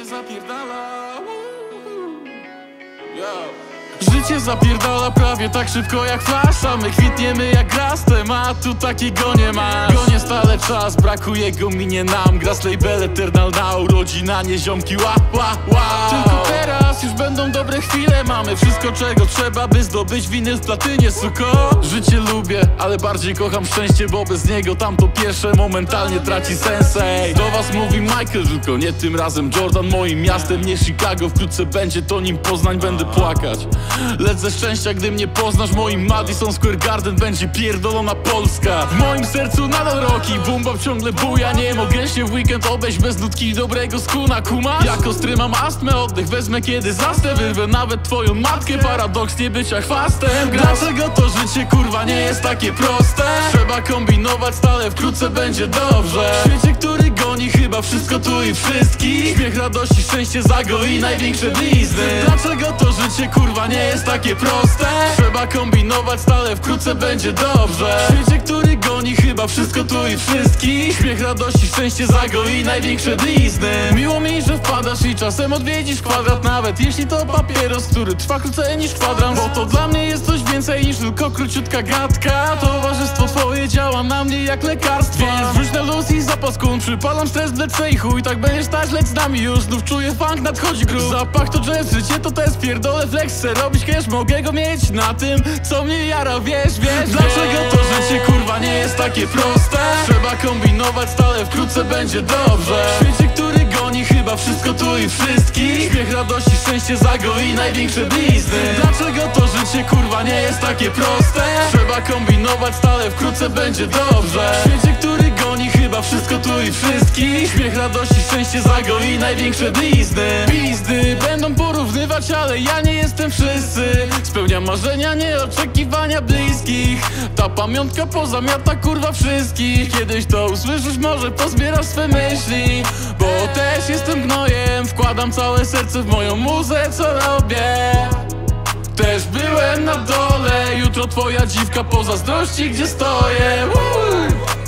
zapierdala Woo. Yo. Życie zapierdala prawie tak szybko jak flash A my kwitniemy jak gras, tematu takiego nie ma Gonie stale czas, brakuje go minie nam Gra z label Eternal Now, rodzina nie ziomki ła, ła, ła dobre chwile Mamy wszystko czego trzeba, by zdobyć winy w platynie, suko. Życie lubię, ale bardziej kocham szczęście Bo bez niego tamto pierwsze momentalnie traci sens Do was mówi Michael, tylko nie tym razem Jordan. Moim miastem nie Chicago, wkrótce będzie to nim Poznań Będę płakać. Lecz ze szczęścia, gdy mnie poznasz Moim Madison Square Garden będzie pierdolona Polska. W moim sercu nadal roki, bumba ciągle buja. Nie mogę się w weekend obejść bez nutki dobrego skuna. Kuma? Jak ostry mam astmę, oddech wezmę kiedy zastę Wyrwę nawet twoją matkę, paradoks nie bycia chwastem. Dlaczego to życie kurwa nie jest takie proste? Trzeba kombinować stale, wkrótce będzie dobrze. W świecie, który goni chyba wszystko tu i wszystkich. Śmiech, radości, szczęście zagoi największe blizny. Dlaczego to życie kurwa nie jest takie proste? Trzeba kombinować stale, wkrótce będzie dobrze chyba wszystko tu i wszystkich. Śmiech, radości, szczęście zagoi największe blizny. Miło mi, że wpadasz i czasem odwiedzisz kwadrat. Nawet jeśli to papieros, który trwa krócej niż kwadrans Bo to dla mnie jest coś więcej niż tylko króciutka gadka. Towarzystwo twoje na mnie jak lekarstwo Więc wrzuć na luz i zapas kun Przypalam stres, wlecę i chuj Tak będziesz stać, lec z nami już. Znów czuję funk, nadchodzi grób. Zapach to jazz, życie to test Pierdolę flex, chcę robić cash Mogę go mieć na tym, co mnie jara Wiesz, wiesz, Dlaczego to życie kurwa nie jest takie proste? Trzeba kombinować stale, wkrótce będzie dobrze. W świecie, który goni chyba wszystko tu i wszystkich. Śmiech, radości, szczęście zagoi największe blizny. Dlaczego to życie nie jest takie proste? Trzeba kombinować stale, wkrótce będzie dobrze. W świecie, który goni chyba wszystko tu i wszystkich. Śmiech, radości, szczęście zagoi największe blizny. Pizdy będą porównywać, ale ja nie jestem wszyscy. Spełniam marzenia, nie oczekiwania bliskich. Ta pamiątka pozamiata kurwa wszystkich. Kiedyś to usłyszysz, może pozbierasz swe myśli. Bo też jestem gnojem, wkładam całe serce w moją muzę, co robię też byłem na dole Jutro twoja dziwka pozazdrości, gdzie stoję Woo!